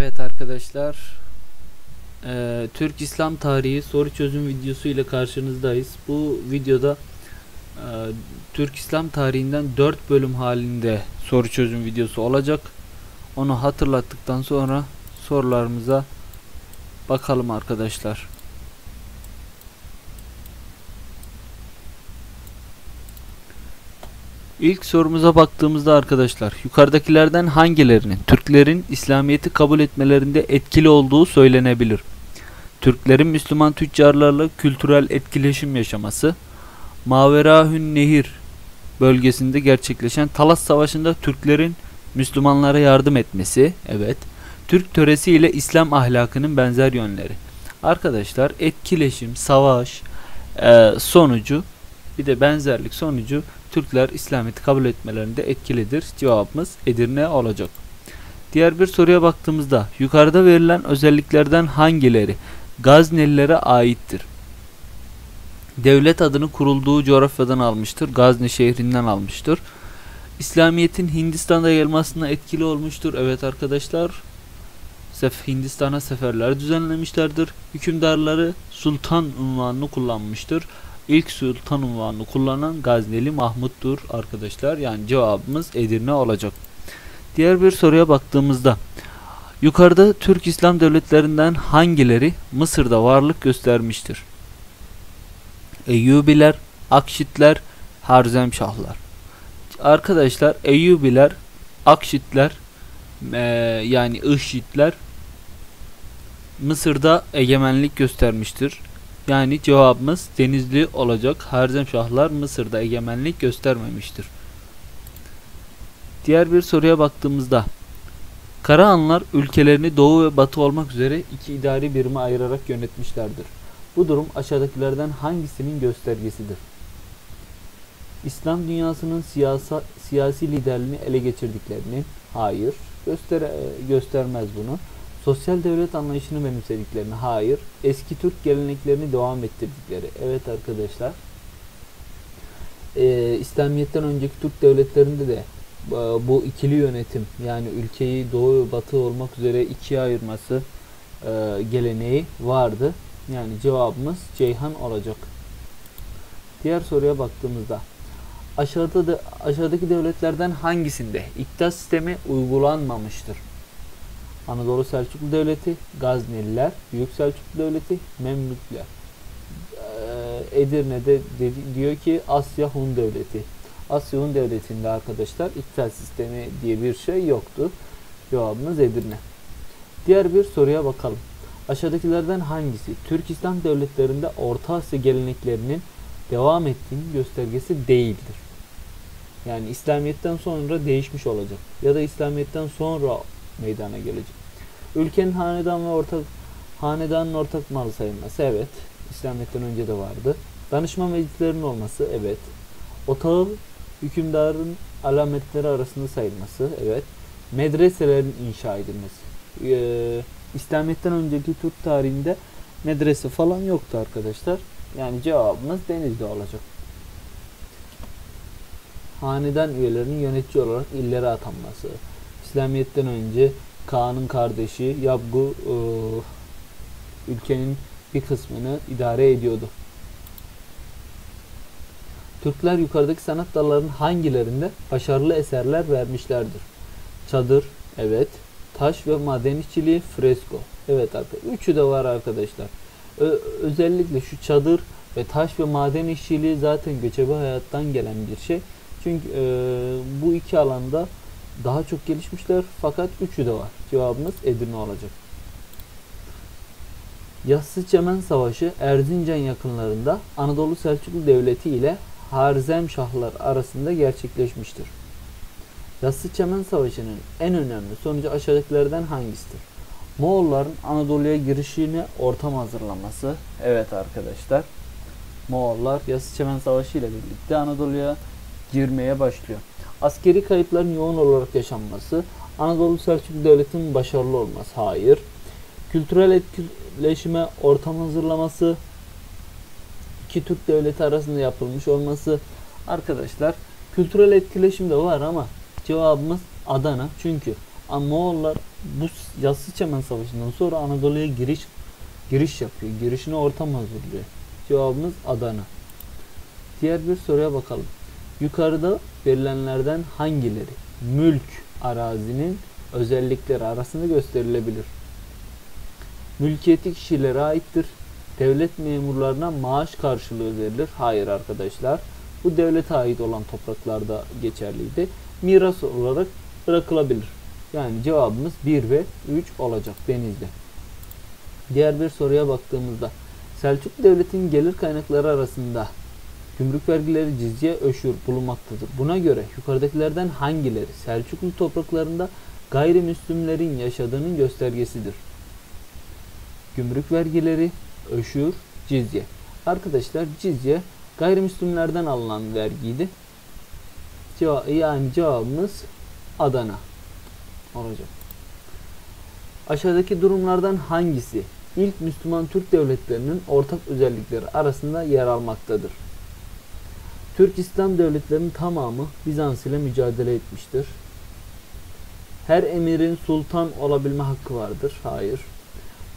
Evet arkadaşlar eee, Türk İslam tarihi soru çözüm videosu ile karşınızdayız. Bu videoda eee, Türk İslam tarihinden 4 bölüm halinde soru çözüm videosu olacak. Onu hatırlattıktan sonra sorularımıza bakalım arkadaşlar. İlk sorumuza baktığımızda arkadaşlar yukarıdakilerden hangilerinin Türklerin İslamiyet'i kabul etmelerinde etkili olduğu söylenebilir? Türklerin Müslüman tüccarlarla kültürel etkileşim yaşaması, Maverahün Nehir bölgesinde gerçekleşen Talas Savaşı'nda Türklerin Müslümanlara yardım etmesi, evet. Türk töresi ile İslam ahlakının benzer yönleri. Arkadaşlar etkileşim, savaş eee, sonucu bir de benzerlik sonucu Türkler İslamiyet'i kabul etmelerinde etkilidir. Cevabımız Edirne olacak. Diğer bir soruya baktığımızda yukarıda verilen özelliklerden hangileri Gaznelilere aittir? Devlet adını kurulduğu coğrafyadan almıştır. Gazne şehrinden almıştır. İslamiyet'in Hindistan'da yayılmasına etkili olmuştur. Evet arkadaşlar. Hindistan'a seferler düzenlemişlerdir. Hükümdarları sultan unvanını kullanmıştır. İlk sultan unvanını kullanan Gazneli Mahmut'tur arkadaşlar. Yani cevabımız Edirne olacak. Diğer bir soruya baktığımızda yukarıda Türk İslam devletlerinden hangileri Mısır'da varlık göstermiştir? Eyyubiler, Akşitler, Harzemşahlar. Arkadaşlar Eyyubiler, Akşitler eee, yani Ihşitler Mısır'da egemenlik göstermiştir. Yani cevabımız Denizli olacak. Harzemşahlar Mısır'da egemenlik göstermemiştir. Diğer bir soruya baktığımızda Karahanlar ülkelerini doğu ve batı olmak üzere iki idari birime ayırarak yönetmişlerdir. Bu durum aşağıdakilerden hangisinin göstergesidir? İslam dünyasının siyasa, siyasi liderliğini ele geçirdiklerini hayır. Göster göstermez bunu. Sosyal devlet anlayışını benimsediklerini hayır. Eski Türk geleneklerini devam ettirdikleri. Evet arkadaşlar. Ee, İslamiyet'ten önceki Türk devletlerinde de e, bu ikili yönetim yani ülkeyi doğu ve batı olmak üzere ikiye ayırması e, geleneği vardı. Yani cevabımız Ceyhan olacak. Diğer soruya baktığımızda aşağıda da, aşağıdaki devletlerden hangisinde iktidat sistemi uygulanmamıştır? Anadolu Selçuklu Devleti, Gazneliler, Büyük Selçuklu Devleti, Memlükler. Ee, Edirne'de dedi, diyor ki Asya Hun Devleti. Asya Hun Devleti'nde arkadaşlar iktisat sistemi diye bir şey yoktu. Cevabımız Edirne. Diğer bir soruya bakalım. Aşağıdakilerden hangisi Türk İslam devletlerinde Orta Asya geleneklerinin devam ettiğinin göstergesi değildir? Yani İslamiyet'ten sonra değişmiş olacak ya da İslamiyet'ten sonra meydana gelecek. Ülkenin hanedan ve ortak hanedanın ortak malı sayılması evet. İslamiyet'ten önce de vardı. Danışma meclislerinin olması evet. Otağı hükümdarın alametleri arasında sayılması evet. Medreselerin inşa edilmesi. Ee, İslamiyet'ten önceki Türk tarihinde medrese falan yoktu arkadaşlar. Yani cevabımız Denizli olacak. Hanedan üyelerinin yönetici olarak illere atanması. İslamiyet'ten önce Kaan'ın kardeşi Yabgu e, ülkenin bir kısmını idare ediyordu. Türkler yukarıdaki sanat dallarının hangilerinde başarılı eserler vermişlerdir? Çadır, evet. Taş ve maden işçiliği, fresko. Evet arkadaşlar. Üçü de var arkadaşlar. Ö- özellikle şu çadır ve taş ve maden işçiliği zaten göçebe hayattan gelen bir şey. Çünkü e, bu iki alanda daha çok gelişmişler fakat üçü de var. Cevabımız Edirne olacak. Yassı Çemen Savaşı Erzincan yakınlarında Anadolu Selçuklu Devleti ile Harzemşahlar arasında gerçekleşmiştir. Yassı Çemen Savaşı'nın en önemli sonucu aşağıdakilerden hangisidir? Moğolların Anadolu'ya girişini ortam hazırlaması. Evet arkadaşlar. Moğollar Yassı Çemen Savaşı ile birlikte Anadolu'ya girmeye başlıyor. Askeri kayıpların yoğun olarak yaşanması, Anadolu Selçuklu Devleti'nin başarılı olması, hayır. Kültürel etkileşime ortam hazırlaması, iki Türk devleti arasında yapılmış olması, arkadaşlar kültürel etkileşim de var ama cevabımız Adana. Çünkü Moğollar bu Yassı Çemen Savaşı'ndan sonra Anadolu'ya giriş giriş yapıyor. Girişine ortam hazırlıyor. Cevabımız Adana. Diğer bir soruya bakalım. Yukarıda verilenlerden hangileri mülk arazinin özellikleri arasında gösterilebilir? Mülkiyeti kişilere aittir. Devlet memurlarına maaş karşılığı verilir. Hayır arkadaşlar. Bu devlete ait olan topraklarda geçerliydi. Miras olarak bırakılabilir. Yani cevabımız 1 ve 3 olacak denizde. Diğer bir soruya baktığımızda Selçuk Devleti'nin gelir kaynakları arasında gümrük vergileri cizye öşür bulunmaktadır. Buna göre yukarıdakilerden hangileri Selçuklu topraklarında gayrimüslimlerin yaşadığının göstergesidir? Gümrük vergileri, öşür, cizye. Arkadaşlar cizye gayrimüslimlerden alınan vergiydi. Yani cevabımız Adana olacak. Aşağıdaki durumlardan hangisi ilk Müslüman Türk devletlerinin ortak özellikleri arasında yer almaktadır? Türk İslam devletlerinin tamamı Bizans ile mücadele etmiştir. Her emirin sultan olabilme hakkı vardır. Hayır.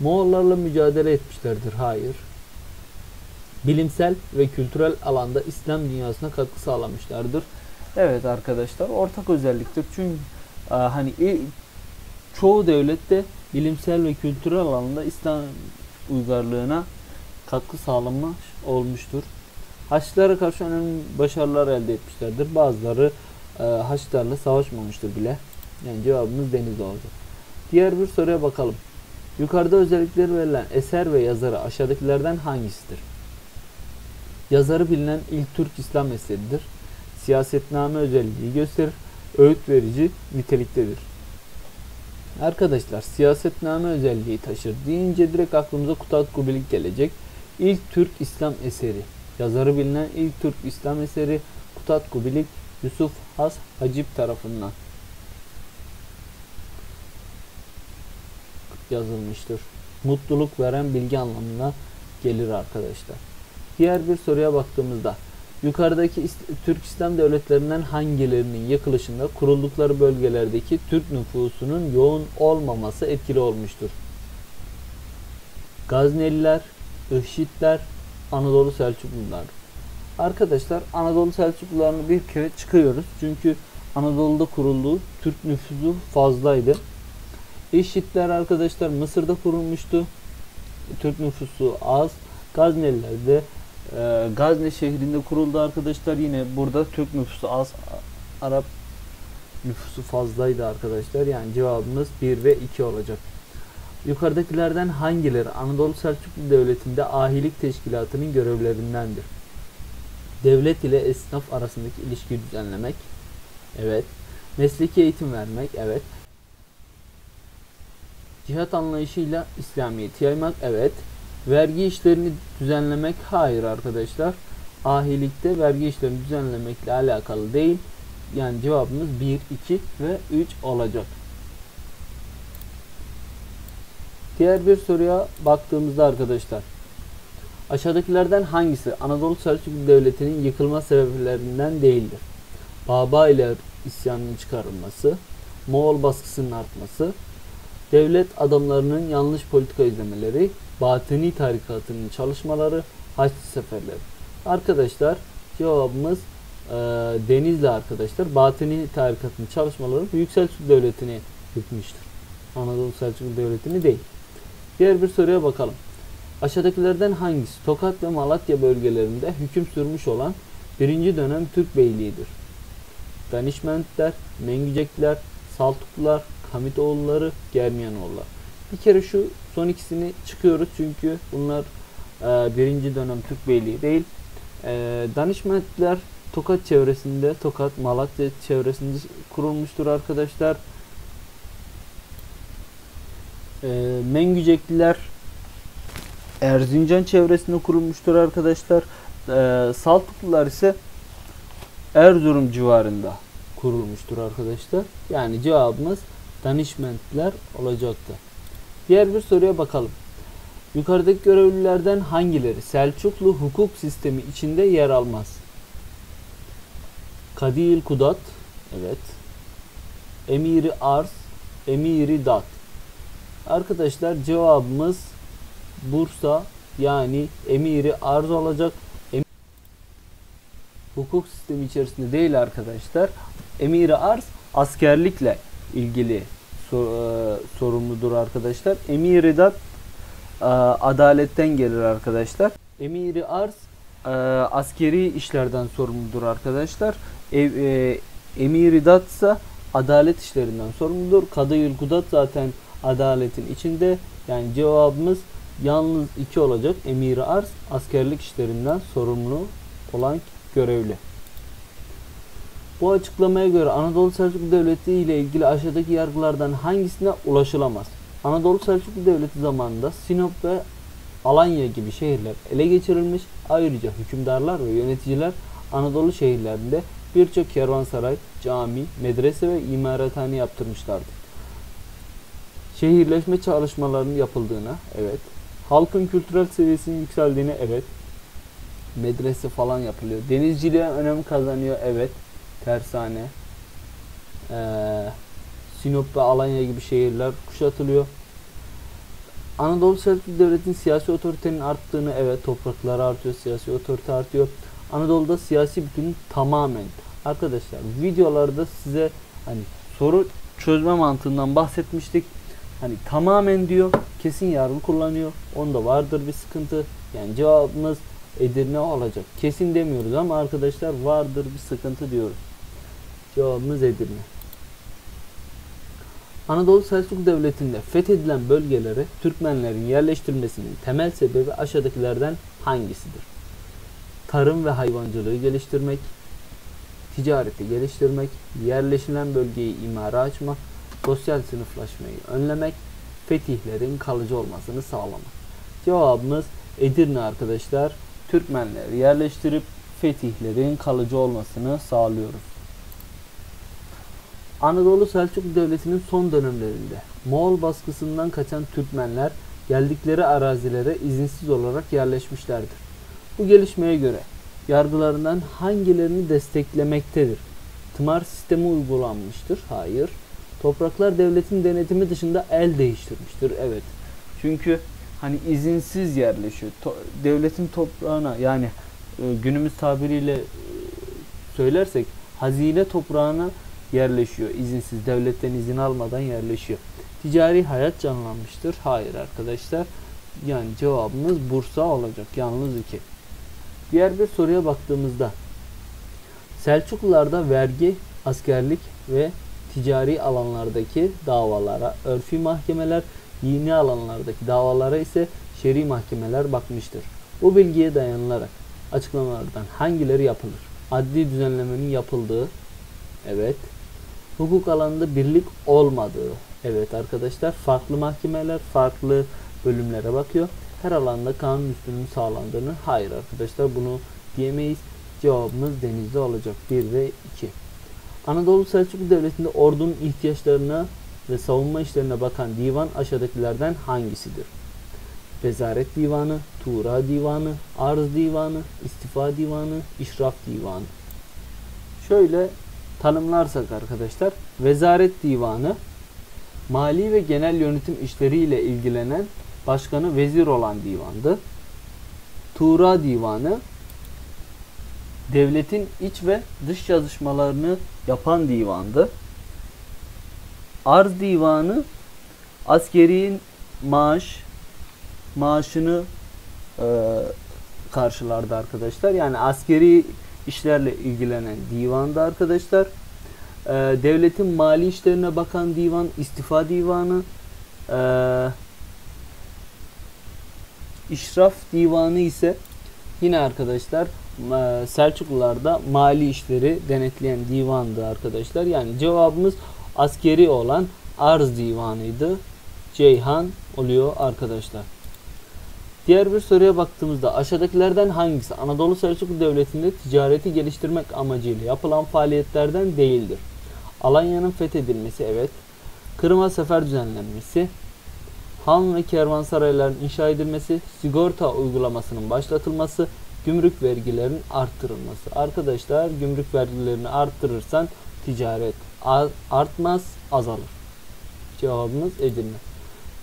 Moğollarla mücadele etmişlerdir. Hayır. Bilimsel ve kültürel alanda İslam dünyasına katkı sağlamışlardır. Evet arkadaşlar ortak özelliktir. Çünkü e, hani çoğu devlette bilimsel ve kültürel alanda İslam uygarlığına katkı sağlamış olmuştur. Haçlılara karşı önemli başarılar elde etmişlerdir. Bazıları e, Haçlılarla savaşmamıştır bile. Yani cevabımız deniz olacak. Diğer bir soruya bakalım. Yukarıda özellikleri verilen eser ve yazarı aşağıdakilerden hangisidir? Yazarı bilinen ilk Türk İslam eseridir. Siyasetname özelliği gösterir. Öğüt verici niteliktedir. Arkadaşlar siyasetname özelliği taşır deyince direkt aklımıza Kutat Kubilik gelecek. İlk Türk İslam eseri. Yazarı bilinen ilk Türk İslam eseri Kutat Kubilik Yusuf Has Hacip tarafından yazılmıştır. Mutluluk veren bilgi anlamına gelir arkadaşlar. Diğer bir soruya baktığımızda yukarıdaki Türk İslam devletlerinden hangilerinin yıkılışında kuruldukları bölgelerdeki Türk nüfusunun yoğun olmaması etkili olmuştur? Gazneliler, Ihşitler, Anadolu Selçuklular. Arkadaşlar Anadolu Selçuklularını bir kere çıkıyoruz. Çünkü Anadolu'da kurulduğu Türk nüfusu fazlaydı. İşitler arkadaşlar Mısır'da kurulmuştu. Türk nüfusu az. Gazneliler de e, Gazne şehrinde kuruldu arkadaşlar. Yine burada Türk nüfusu az. Arap nüfusu fazlaydı arkadaşlar. Yani cevabımız 1 ve 2 olacak. Yukarıdakilerden hangileri Anadolu Selçuklu Devleti'nde ahilik teşkilatının görevlerindendir? Devlet ile esnaf arasındaki ilişkiyi düzenlemek. Evet. Mesleki eğitim vermek. Evet. Cihat anlayışıyla İslamiyet'i yaymak. Evet. Vergi işlerini düzenlemek. Hayır arkadaşlar. Ahilikte vergi işlerini düzenlemekle alakalı değil. Yani cevabımız 1, 2 ve 3 olacak. Diğer bir soruya baktığımızda arkadaşlar. Aşağıdakilerden hangisi Anadolu Selçuklu Devleti'nin yıkılma sebeplerinden değildir? Baba ile isyanının çıkarılması, Moğol baskısının artması, devlet adamlarının yanlış politika izlemeleri, Batıni tarikatının çalışmaları, Haçlı seferleri. Arkadaşlar cevabımız e, Denizli arkadaşlar. Batıni tarikatının çalışmaları Büyük Selçuklu Devleti'ni yıkmıştır. Anadolu Selçuklu Devleti'ni değil. Diğer bir soruya bakalım. Aşağıdakilerden hangisi Tokat ve Malatya bölgelerinde hüküm sürmüş olan birinci dönem Türk beyliğidir? Danişmentler, Mengücekler, Saltuklular, Hamitoğulları, Germiyanoğullar. Bir kere şu son ikisini çıkıyoruz çünkü bunlar e, birinci dönem Türk beyliği değil. E, Danişmentler Tokat çevresinde, Tokat, Malatya çevresinde kurulmuştur arkadaşlar. E, Mengücekliler Erzincan çevresinde kurulmuştur arkadaşlar. E, Saltuklular ise Erzurum civarında kurulmuştur arkadaşlar. Yani cevabımız danışmentler olacaktı. Diğer bir soruya bakalım. Yukarıdaki görevlilerden hangileri Selçuklu hukuk sistemi içinde yer almaz? Kadil Kudat, evet. Emiri Ars, Emiri Dat. Arkadaşlar cevabımız Bursa yani Emiri Arz olacak. Em- Hukuk sistemi içerisinde değil arkadaşlar. Emiri Arz askerlikle ilgili so- e, sorumludur arkadaşlar. Emiri Dat e, adaletten gelir arkadaşlar. Emiri Arz e, askeri işlerden sorumludur arkadaşlar. Ev, e, Emiri Dat ise adalet işlerinden sorumludur. Kadıyül Kudat zaten adaletin içinde. Yani cevabımız yalnız iki olacak. Emiri Arz askerlik işlerinden sorumlu olan görevli. Bu açıklamaya göre Anadolu Selçuklu Devleti ile ilgili aşağıdaki yargılardan hangisine ulaşılamaz? Anadolu Selçuklu Devleti zamanında Sinop ve Alanya gibi şehirler ele geçirilmiş. Ayrıca hükümdarlar ve yöneticiler Anadolu şehirlerinde birçok kervansaray, cami, medrese ve imarathane yaptırmışlardı. Şehirleşme çalışmalarının yapıldığına, evet. Halkın kültürel seviyesinin yükseldiğine, evet. Medrese falan yapılıyor. Denizciliğe önem kazanıyor, evet. Tersane. Ee, Sinop ve Alanya gibi şehirler kuşatılıyor. Anadolu Selçuklu Devleti'nin siyasi otoritenin arttığını evet topraklar artıyor, siyasi otorite artıyor. Anadolu'da siyasi bütünün tamamen arkadaşlar videolarda size hani soru çözme mantığından bahsetmiştik. Hani tamamen diyor kesin yargı kullanıyor. Onda vardır bir sıkıntı. Yani cevabımız Edirne olacak. Kesin demiyoruz ama arkadaşlar vardır bir sıkıntı diyoruz. Cevabımız Edirne. Anadolu Selçuklu Devleti'nde fethedilen bölgelere Türkmenlerin yerleştirilmesinin temel sebebi aşağıdakilerden hangisidir? Tarım ve hayvancılığı geliştirmek, ticareti geliştirmek, yerleşilen bölgeyi imara açmak, sosyal sınıflaşmayı önlemek, fetihlerin kalıcı olmasını sağlamak. Cevabımız Edirne arkadaşlar. Türkmenleri yerleştirip fetihlerin kalıcı olmasını sağlıyoruz. Anadolu Selçuklu Devleti'nin son dönemlerinde Moğol baskısından kaçan Türkmenler geldikleri arazilere izinsiz olarak yerleşmişlerdir. Bu gelişmeye göre yargılarından hangilerini desteklemektedir? Tımar sistemi uygulanmıştır. Hayır. Topraklar devletin denetimi dışında el değiştirmiştir. Evet. Çünkü hani izinsiz yerleşiyor. To- devletin toprağına yani e, günümüz tabiriyle e, söylersek hazine toprağına yerleşiyor. İzinsiz devletten izin almadan yerleşiyor. Ticari hayat canlanmıştır. Hayır arkadaşlar. Yani cevabımız Bursa olacak. Yalnız iki. Diğer bir soruya baktığımızda Selçuklularda vergi, askerlik ve ticari alanlardaki davalara, örfi mahkemeler, dini alanlardaki davalara ise şer'i mahkemeler bakmıştır. Bu bilgiye dayanılarak açıklamalardan hangileri yapılır? Adli düzenlemenin yapıldığı, evet. Hukuk alanında birlik olmadığı, evet arkadaşlar. Farklı mahkemeler, farklı bölümlere bakıyor. Her alanda kanun üstünlüğünün sağlandığını, hayır arkadaşlar bunu diyemeyiz. Cevabımız denizde olacak. 1 ve 2. Anadolu Selçuklu Devleti'nde ordunun ihtiyaçlarına ve savunma işlerine bakan divan aşağıdakilerden hangisidir? Vezaret Divanı, Tuğra Divanı, Arz Divanı, İstifa Divanı, İşraf Divanı. Şöyle tanımlarsak arkadaşlar, Vezaret Divanı mali ve genel yönetim işleriyle ilgilenen başkanı vezir olan divandı. Tuğra Divanı devletin iç ve dış yazışmalarını yapan divandı. Arz Divanı askerin maaş maaşını e, karşılardı arkadaşlar. Yani askeri işlerle ilgilenen divandı arkadaşlar. E, devletin mali işlerine bakan divan istifa divanı. E, İşraf divanı ise yine arkadaşlar Selçuklularda mali işleri denetleyen divandı arkadaşlar. Yani cevabımız askeri olan arz divanıydı. Ceyhan oluyor arkadaşlar. Diğer bir soruya baktığımızda aşağıdakilerden hangisi Anadolu Selçuklu Devleti'nde ticareti geliştirmek amacıyla yapılan faaliyetlerden değildir? Alanya'nın fethedilmesi evet. Kırım'a sefer düzenlenmesi, han ve kervansarayların inşa edilmesi, sigorta uygulamasının başlatılması, gümrük vergilerinin arttırılması. Arkadaşlar gümrük vergilerini arttırırsan ticaret artmaz, azalır. Cevabımız Edirne.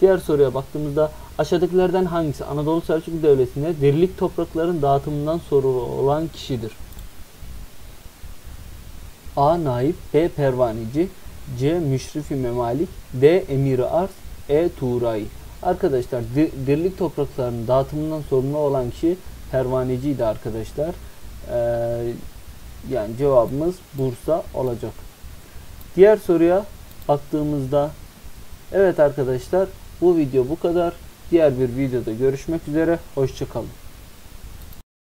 Diğer soruya baktığımızda aşağıdakilerden hangisi Anadolu Selçuklu Devleti'nde dirilik toprakların dağıtımından sorumlu olan kişidir? A. Naip B. Pervaneci C. Müşrifi Memalik D. Emiri Ars E. Tuğrai Arkadaşlar di- dirilik topraklarının dağıtımından sorumlu olan kişi pervaneciydi arkadaşlar. Ee, yani cevabımız Bursa olacak. Diğer soruya baktığımızda evet arkadaşlar bu video bu kadar. Diğer bir videoda görüşmek üzere. Hoşçakalın.